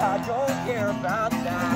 I don't care about that.